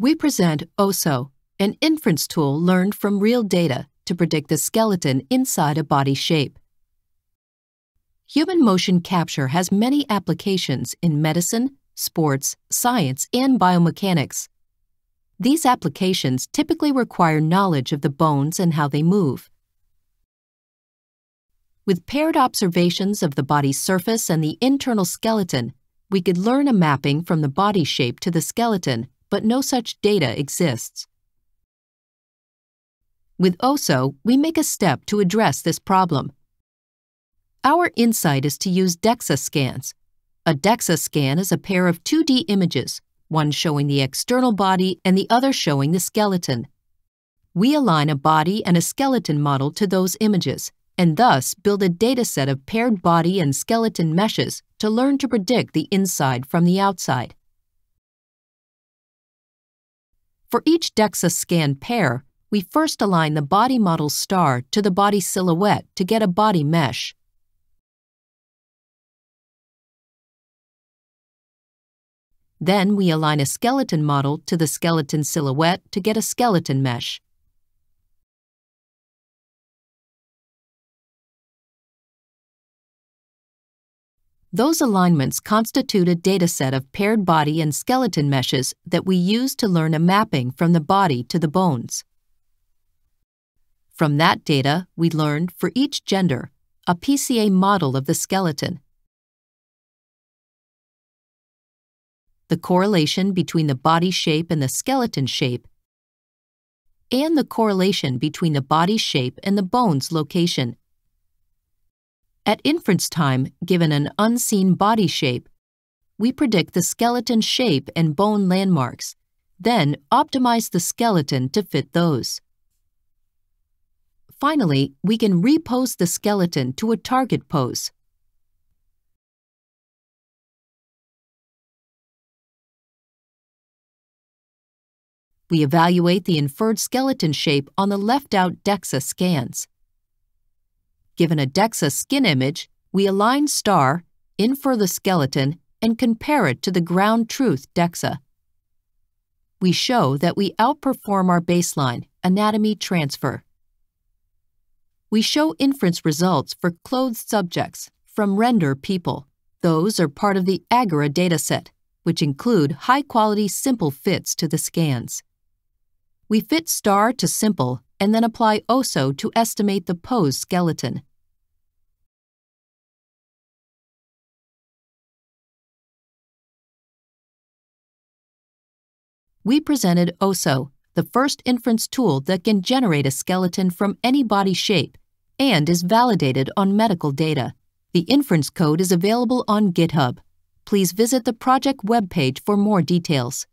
We present OSSO, an inference tool learned from real data to predict the skeleton inside a body shape. Human motion capture has many applications in medicine, sports, science, and biomechanics. These applications typically require knowledge of the bones and how they move. With paired observations of the body's surface and the internal skeleton, we could learn a mapping from the body shape to the skeleton, but no such data exists. With OSSO, we make a step to address this problem. Our insight is to use DEXA scans. A DEXA scan is a pair of 2D images one showing the external body and the other showing the skeleton. We align a body and a skeleton model to those images, and thus build a dataset of paired body and skeleton meshes to learn to predict the inside from the outside. For each DEXA scan pair, we first align the body model STAR to the body silhouette to get a body mesh. Then we align a skeleton model to the skeleton silhouette to get a skeleton mesh. Those alignments constitute a dataset of paired body and skeleton meshes that we use to learn a mapping from the body to the bones. From that data, we learned, for each gender, a PCA model of the skeleton the correlation between the body shape and the skeleton shape, and the correlation between the body shape and the bone's location. At inference time, given an unseen body shape, we predict the skeleton shape and bone landmarks, then optimize the skeleton to fit those. Finally, we can repose the skeleton to a target pose. We evaluate the inferred skeleton shape on the left-out DEXA scans. Given a DEXA skin image, we align STAR, infer the skeleton, and compare it to the ground truth DEXA. We show that we outperform our baseline, anatomy transfer. We show inference results for clothed subjects from RenderPeople. Those are part of the Agora dataset, which include high-quality SMPL fits to the scans. We fit STAR to SMPL and then apply OSSO to estimate the pose skeleton. We presented OSSO, the first inference tool that can generate a skeleton from any body shape and is validated on medical data. The inference code is available on GitHub. Please visit the project webpage for more details.